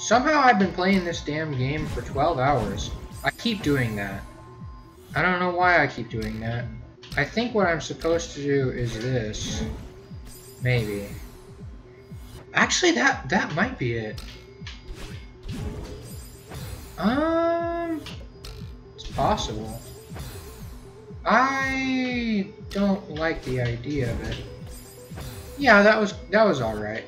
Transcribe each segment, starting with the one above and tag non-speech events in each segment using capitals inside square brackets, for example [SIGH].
Somehow I've been playing this damn game for 12 hours. I keep doing that. I don't know why I keep doing that. I think what I'm supposed to do is this. Maybe. Actually, that that might be it. Um, it's possible. I don't like the idea of it. Yeah, that was that was all right.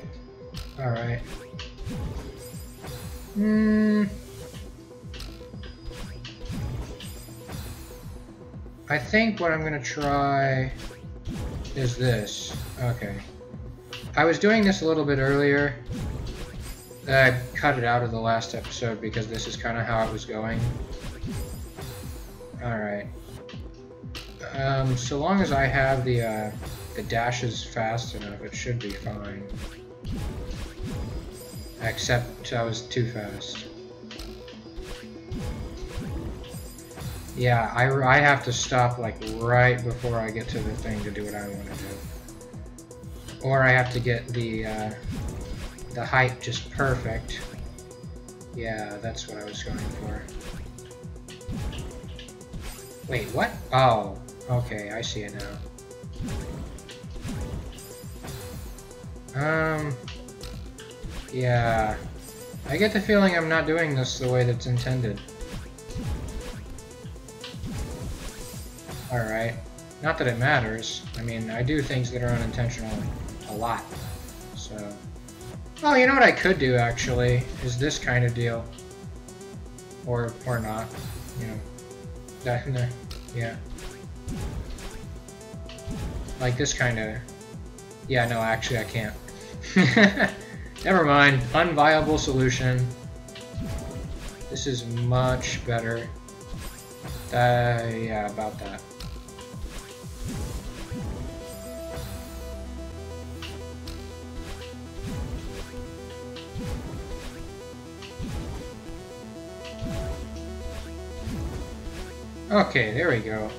Hmm. I think what I'm gonna try is this. Okay. I was doing this a little bit earlier. I cut it out of the last episode because this is kind of how it was going. Alright. Um, so long as I have the, uh, the dashes fast enough, it should be fine. Except I was too fast. Yeah, I, I have to stop like right before I get to the thing to do what I want to do. Or I have to get the, uh, the height just perfect. Yeah, that's what I was going for. Wait, what? Oh, okay, I see it now. Um, yeah. I get the feeling I'm not doing this the way that's intended. Alright. Not that it matters. I mean, I do things that are unintentional a lot. So... Oh, you know what I could do, actually, is this kind of deal. Or, or not. You know. That, [LAUGHS] yeah. Like this kind of... Yeah, no, actually I can't. [LAUGHS] Never mind. Unviable solution. This is much better. Uh, yeah, about that. Okay, there we go.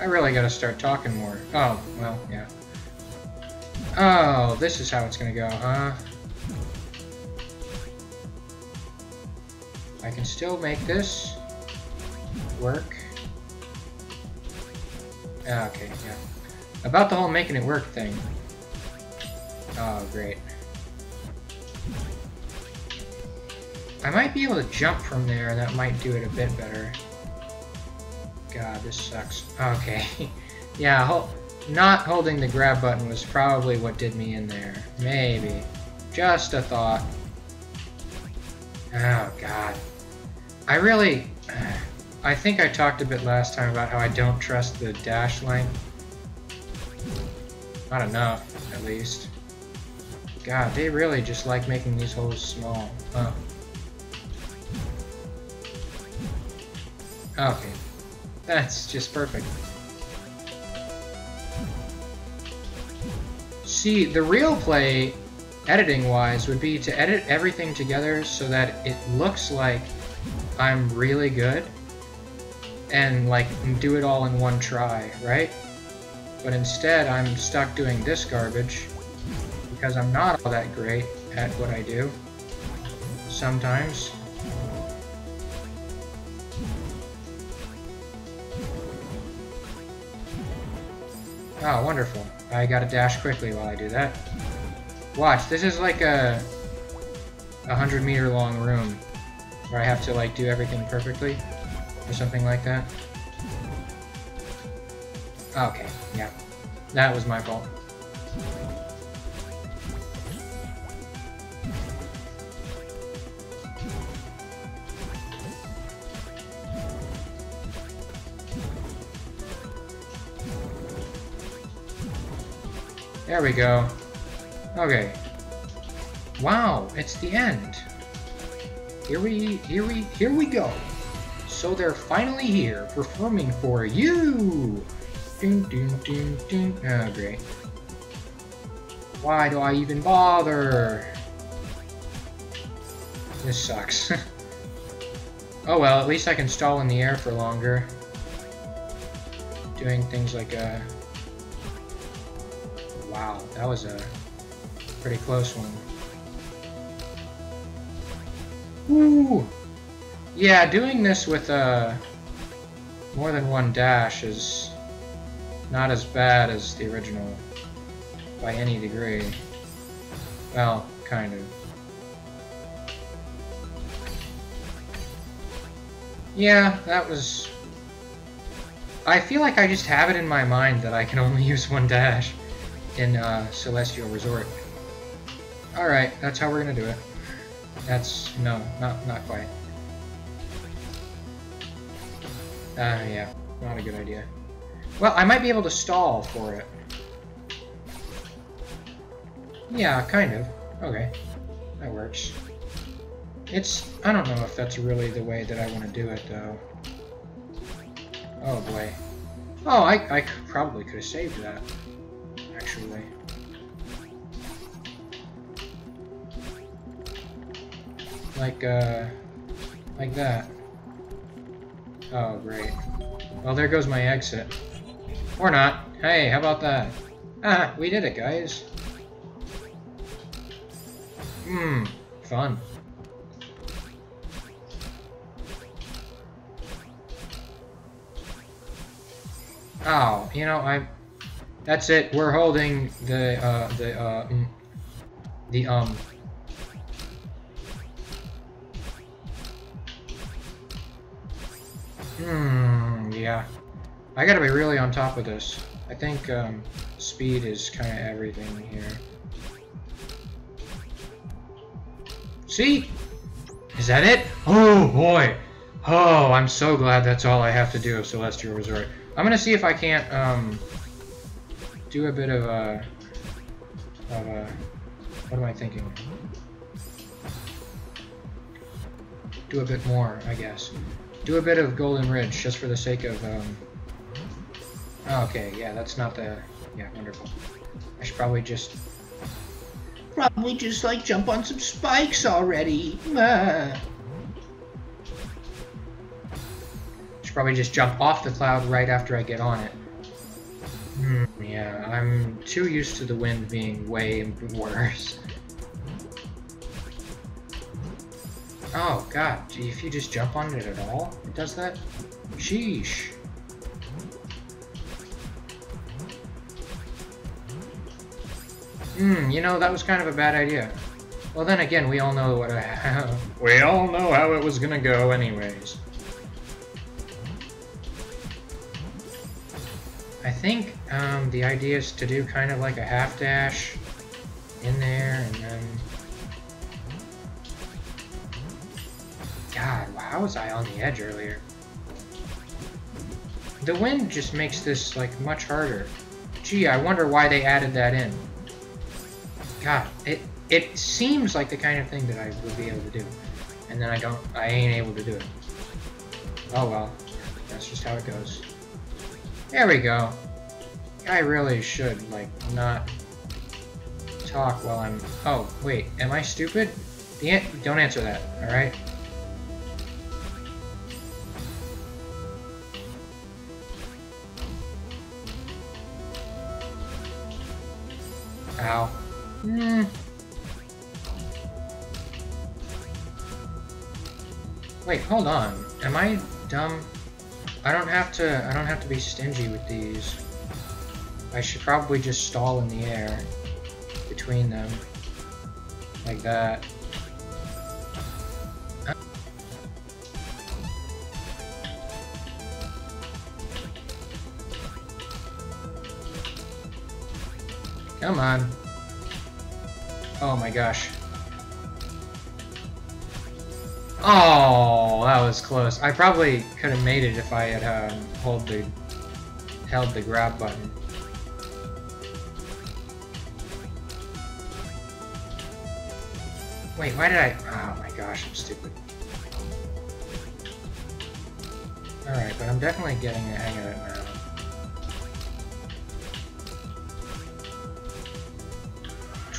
I really gotta start talking more. Oh, well, yeah. Oh, this is how it's gonna go, huh? I can still make this work. Ah, okay, yeah. About the whole making it work thing. Oh, great. I might be able to jump from there, that might do it a bit better. God, this sucks. Okay. [LAUGHS] yeah, not holding the grab button was probably what did me in there. Maybe. Just a thought. Oh, God. I really... I think I talked a bit last time about how I don't trust the dash length. Not enough, at least. God, they really just like making these holes small. Huh. Okay. That's just perfect. See, the real play, editing-wise, would be to edit everything together so that it looks like I'm really good and, like, do it all in one try, right? But instead, I'm stuck doing this garbage because I'm not all that great at what I do sometimes. Oh, wonderful. I gotta dash quickly while I do that. Watch, this is like a... a hundred meter long room where I have to like do everything perfectly or something like that. Okay, yeah. That was my fault. There we go. Okay. Wow, it's the end. Here we, here we, here we go. So they're finally here, performing for you. Ding, ding, ding, ding. Oh, great. Why do I even bother? This sucks. [LAUGHS] oh well, at least I can stall in the air for longer. Doing things like, uh, Wow, that was a pretty close one. Ooh. Yeah, doing this with uh, more than one dash is not as bad as the original by any degree. Well, kind of. Yeah, that was... I feel like I just have it in my mind that I can only [LAUGHS] use one dash in uh, Celestial Resort. Alright, that's how we're gonna do it. That's... no, not, not quite. Uh, yeah, not a good idea. Well, I might be able to stall for it. Yeah, kind of. Okay. That works. It's... I don't know if that's really the way that I want to do it, though. Oh, boy. Oh, I, I probably could have saved that, actually. Like, uh... Like that. Oh, great. Well, there goes my exit. Or not. Hey, how about that? Ah, we did it, guys. Hmm, fun. Oh, you know, I... That's it, we're holding the, uh, the, uh, mm, the, um... Hmm, yeah. I gotta be really on top of this. I think, um, speed is kind of everything here. See? Is that it? Oh, boy. Oh, I'm so glad that's all I have to do of Celestial Resort. I'm gonna see if I can't, um, do a bit of a, of a, what am I thinking? Do a bit more, I guess. Do a bit of Golden Ridge, just for the sake of, um, okay, yeah, that's not the, yeah, wonderful. I should probably just Probably just like jump on some spikes already. Uh. [SIGHS] Should probably just jump off the cloud right after I get on it. Hmm, yeah, I'm too used to the wind being way [LAUGHS] worse. Oh god, if you just jump on it at all, it does that? Sheesh. Hmm, you know, that was kind of a bad idea. Well, then again, we all know what I, [LAUGHS] we all know how it was gonna go anyways. I think um, the idea is to do kind of like a half dash in there how was I on the edge earlier? The wind just makes this like much harder. Gee, I wonder why they added that in. God, it it seems like the kind of thing that I would be able to do, and then I don't, I ain't able to do it. Oh well, that's just how it goes. There we go. I really should like not talk while I'm. Oh wait, am I stupid? The don't answer that. All Ow. Hmm. Wait, hold on. Am I dumb? I don't have to I don't have to be stingy with these. I should probably just stall in the air between them. Like that. Come on. Oh my gosh. Oh, that was close. I probably could have made it if I had um, hold the held the grab button. Wait, why did I? Oh my gosh, I'm stupid. Alright, but I'm definitely getting the hang of it now.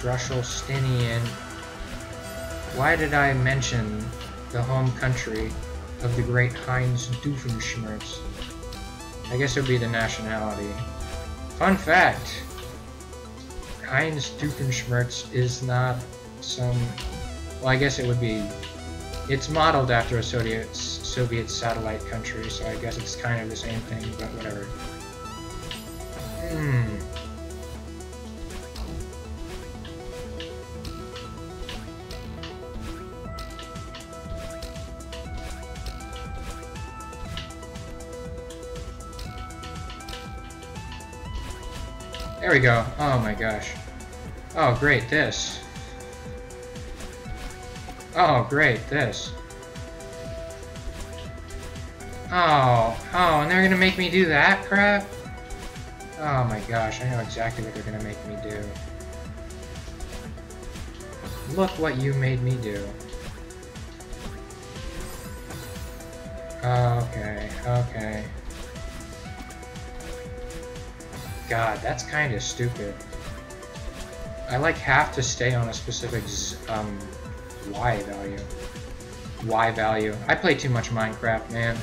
Drusselsteinian. Why did I mention the home country of the great Heinz Doofenshmirtz? I guess it would be the nationality. Fun fact! Heinz Doofenshmirtz is not some... Well, I guess it would be It's modeled after a Soviet, Soviet satellite country, so I guess it's kind of the same thing, but whatever. There we go. Oh my gosh. Oh, great, this. Oh, great, this. Oh, oh, and they're gonna make me do that crap? Oh my gosh, I know exactly what they're gonna make me do. Look what you made me do. Okay, okay. God, that's kind of stupid. I like have to stay on a specific um, Y value. Y value. I play too much Minecraft, man.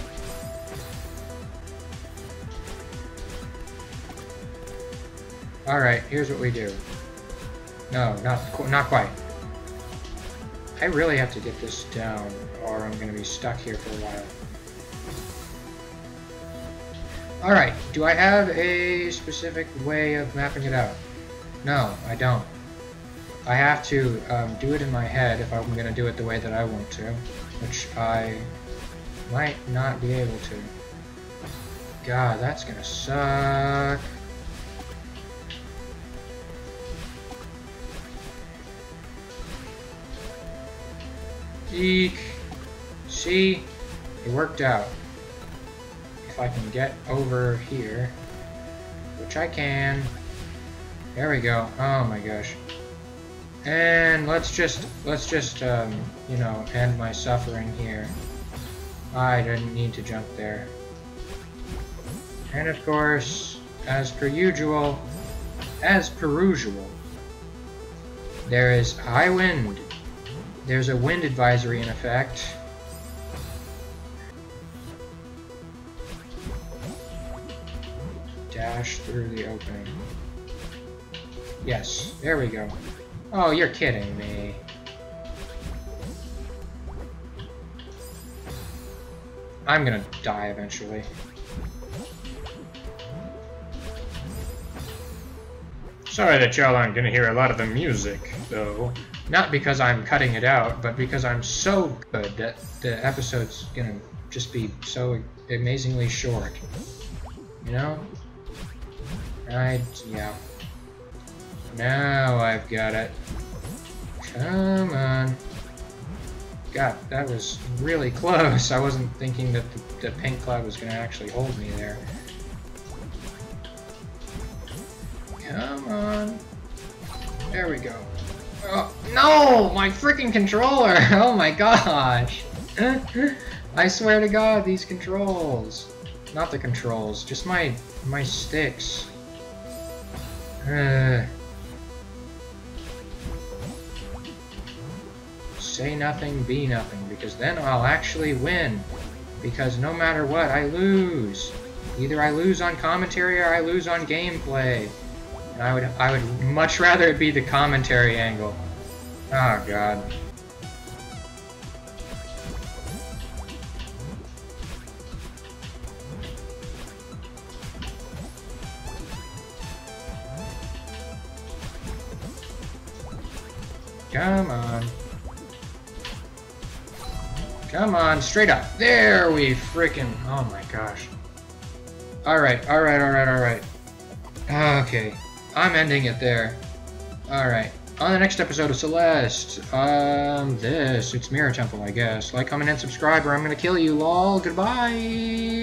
Alright, here's what we do. No, not, not quite. I really have to get this down, or I'm going to be stuck here for a while. Alright, do I have a specific way of mapping it out? No, I don't. I have to um, do it in my head if I'm going to do it the way that I want to, which I might not be able to. God, that's going to suck. Eek. See? It worked out. If I can get over here, which I can. There we go. Oh my gosh. And let's just, let's just, um, you know, end my suffering here. I didn't need to jump there. And of course, as per usual, as per usual, there is high wind. There's a wind advisory in effect. Dash through the opening. Yes, there we go. Oh, you're kidding me. I'm gonna die eventually. Sorry that y'all aren't gonna hear a lot of the music, though. Not because I'm cutting it out, but because I'm so good that the episode's gonna just be so amazingly short. You know? Right, yeah. Now I've got it. Come on. God, that was really close. I wasn't thinking that the, the pink cloud was going to actually hold me there. Come on. There we go. Oh, no! My freaking controller! [LAUGHS] Oh my gosh! [LAUGHS] I swear to god, these controls. Not the controls, just my my sticks. Uh, say nothing, be nothing, because then I'll actually win. Because no matter what, I lose. Either I lose on commentary or I lose on gameplay. And I would I would much rather it be the commentary angle. Oh god. Come on. Come on, straight up. There we freaking... Oh my gosh. Alright, alright, alright, alright. Okay. I'm ending it there. Alright. On the next episode of Celeste, um, this, it's Mirror Temple, I guess. Like, comment, and subscribe, or I'm gonna kill you, lol. Goodbye!